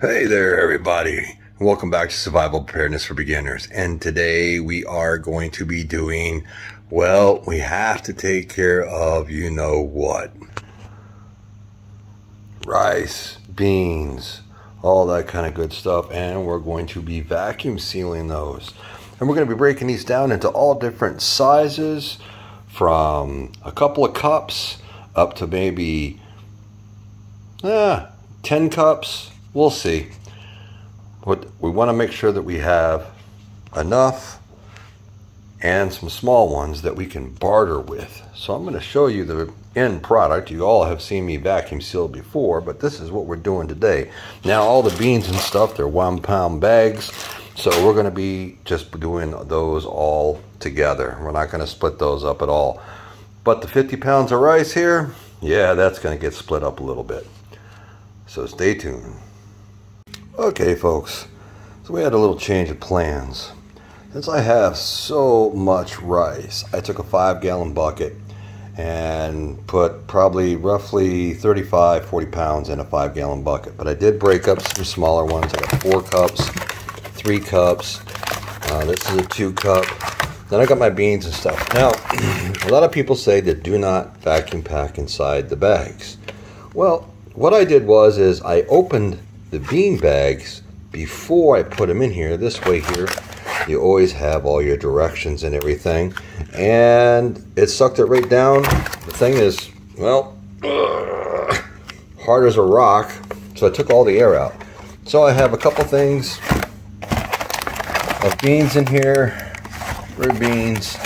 Hey there, everybody. Welcome back to Survival Preparedness for Beginners. And today we are going to be doing, well, we have to take care of you know what. Rice, beans, all that kind of good stuff. And we're going to be vacuum sealing those. And we're going to be breaking these down into all different sizes from a couple of cups up to maybe eh, 10 cups we'll see. What we want to make sure that we have enough and some small ones that we can barter with. So I'm going to show you the end product. You all have seen me vacuum seal before, but this is what we're doing today. Now all the beans and stuff, they're one pound bags. So we're going to be just doing those all together. We're not going to split those up at all. But the 50 pounds of rice here, yeah, that's going to get split up a little bit. So stay tuned. Okay, folks, so we had a little change of plans. Since I have so much rice, I took a five gallon bucket and put probably roughly 35, 40 pounds in a five gallon bucket. But I did break up some smaller ones. I got four cups, three cups. Uh, this is a two cup. Then I got my beans and stuff. Now, a lot of people say that do not vacuum pack inside the bags. Well, what I did was is I opened the bean bags before I put them in here. This way here, you always have all your directions and everything. And it sucked it right down. The thing is, well, hard as a rock. So I took all the air out. So I have a couple things of beans in here. Red beans,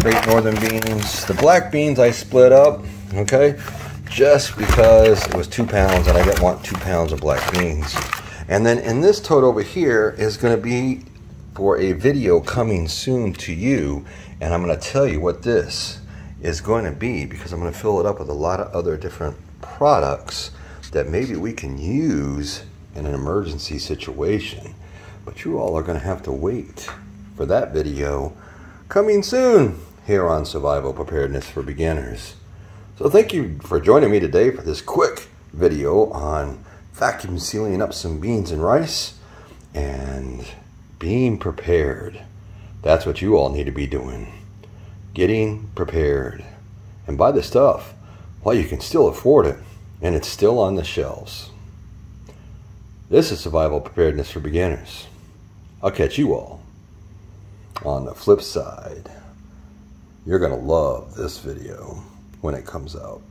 Great Northern beans. The black beans I split up, okay? Just because it was two pounds and I didn't want two pounds of black beans. And then in this tote over here is going to be for a video coming soon to you. And I'm going to tell you what this is going to be because I'm going to fill it up with a lot of other different products that maybe we can use in an emergency situation. But you all are going to have to wait for that video coming soon here on Survival Preparedness for Beginners. So thank you for joining me today for this quick video on vacuum sealing up some beans and rice and being prepared. That's what you all need to be doing. Getting prepared. And buy the stuff while you can still afford it and it's still on the shelves. This is Survival Preparedness for Beginners. I'll catch you all on the flip side. You're going to love this video when it comes out.